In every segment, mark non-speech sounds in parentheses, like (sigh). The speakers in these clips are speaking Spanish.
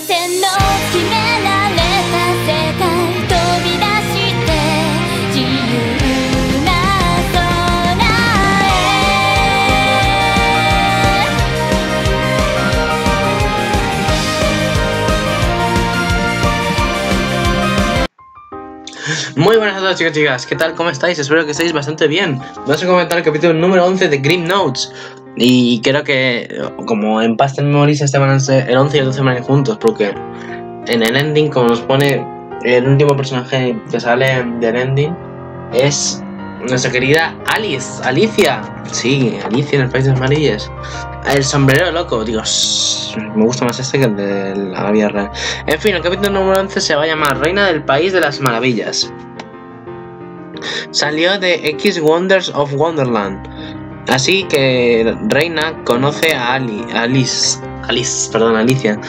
線の決められた世界飛び出して自由な空へ Muy buenas a todos chicos y chicas, ¿qué tal? ¿Cómo estáis? Espero que estéis bastante bien. Vamos a comentar el capítulo número 11 de Grim Notes. y creo que, como en Past Memories, este van a ser el 11 y el 12 van a juntos, porque en el ending, como nos pone el último personaje que sale del ending, es nuestra querida Alice, Alicia. Sí, Alicia en el País de las Maravillas. El sombrero loco, digo, me gusta más este que el de la vida real. En fin, el capítulo número 11 se va a llamar Reina del País de las Maravillas. Salió de X Wonders of Wonderland. Así que Reina conoce a Ali, Alice, Alice, perdón, Alicia,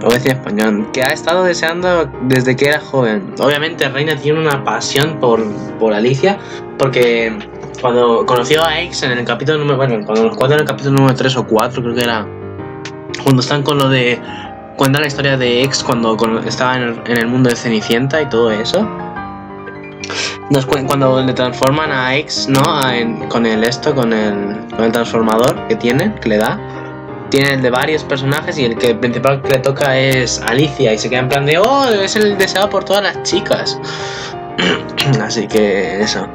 lo voy español, que ha estado deseando desde que era joven. Obviamente Reina tiene una pasión por, por Alicia, porque cuando conoció a X en el capítulo número, bueno, cuando nos cuentan en el capítulo número 3 o 4, creo que era, cuando están con lo de, cuentan la historia de X cuando estaba en el mundo de Cenicienta y todo eso. Cuando le transforman a X, ¿no? Con el esto, con el, con el transformador que tiene, que le da. Tiene el de varios personajes y el que principal que le toca es Alicia y se queda en plan de, oh, es el deseado por todas las chicas. (clears throat) Así que eso.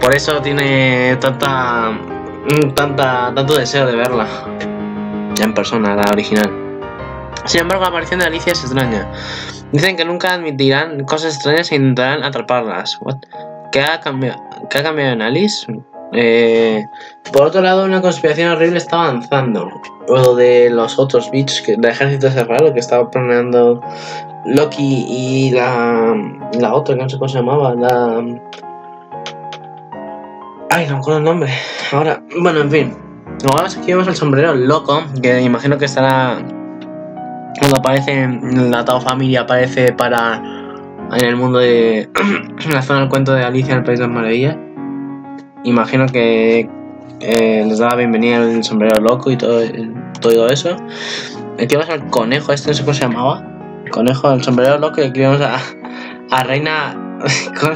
Por eso tiene tanta, mm, tanta, tanto deseo de verla. En persona, la original. Sin embargo, la aparición de Alicia es extraña. Dicen que nunca admitirán cosas extrañas e intentarán atraparlas. What? ¿Qué ha cambiado, ¿Qué ha cambiado en Alice? Eh, por otro lado, una conspiración horrible está avanzando. Lo de los otros bichos, que el ejército ese raro que estaba planeando Loki y la, la otra, que no sé cómo se llamaba, la... Ay, no me acuerdo el nombre. Ahora, bueno, en fin. Luego aquí vemos el sombrero loco, que imagino que estará... Cuando aparece en la Tao Familia, aparece para... En el mundo de... (clears throat) la zona del cuento de Alicia en el País de las Maravillas. Imagino que eh, les da la bienvenida el sombrero loco y todo, todo eso. Vemos al conejo, este no sé cómo se llamaba. Conejo, el sombrero loco, y vemos a, a Reina (laughs) con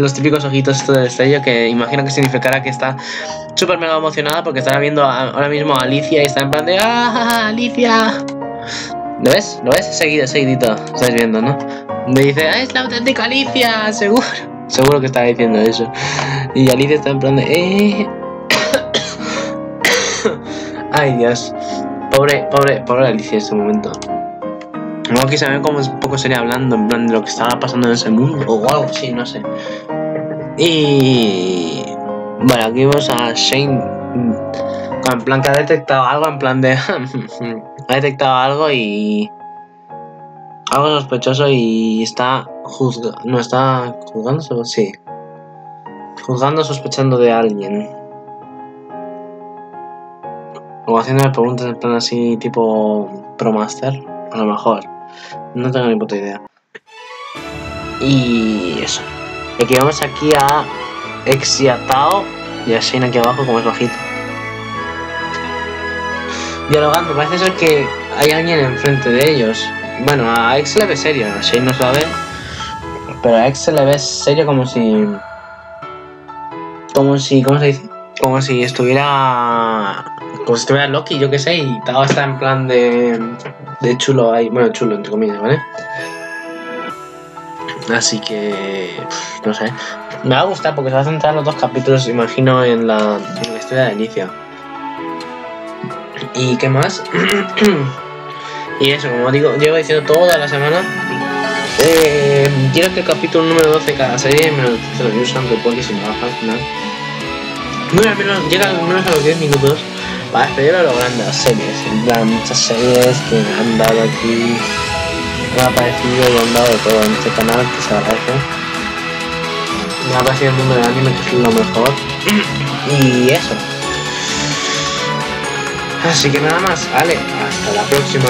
los típicos ojitos estos de destello que imagino que significará que está súper mega emocionada porque estará viendo ahora mismo a Alicia y está en plan de ¡Ah, Alicia! ¿Lo ves? ¿Lo ves? Seguido, seguidito. Estáis viendo, ¿no? Me dice, ¡Ah, es la auténtica Alicia! (laughs) Seguro. Seguro que está diciendo eso. Y Alicia está en plan de... "Eh". (coughs) Ay, Dios. Pobre, pobre, pobre Alicia en este momento. No quise saber cómo poco sería hablando, en plan de lo que estaba pasando en ese mundo, o algo así, no sé. Y. Bueno, aquí vemos a Shane. En plan que ha detectado algo, en plan de. (laughs) ha detectado algo y. Algo sospechoso y está juzgando. No está juzgando, sí. Juzgando, sospechando de alguien. O haciéndome preguntas en plan así, tipo ProMaster, a lo mejor. No tengo ni puta idea. Y eso. Aquí vamos aquí a Ex y a Tao y a Shane aquí abajo como es bajito. Dialogando, parece ser que hay alguien enfrente de ellos. Bueno, a se le ve serio, a Shane no se la ve. Pero a se le ve serio como si. Como si. ¿Cómo se dice? Como si estuviera. Como si estuviera Loki, yo qué sé, y Tao está en plan de. de chulo ahí. Bueno, chulo, entre comillas, ¿vale? Así que. No sé. Me va a gustar porque se va a centrar los dos capítulos, imagino, en la, en la historia de Alicia. ¿Y qué más? (clears throat) y eso, como digo, llevo diciendo toda la semana. eh, quiero que el capítulo número 12 de cada serie me lo se lo usan que porque se me baja al final. Bueno, al menos, llega al menos a los 10 minutos para despedir a lo grande las series. En muchas series que me han dado aquí, me ha aparecido y han dado todo en este canal, que se agradece. Me ha parecido el mundo del anime que es lo mejor. (clears throat) y eso. Así que nada más, vale, hasta la próxima.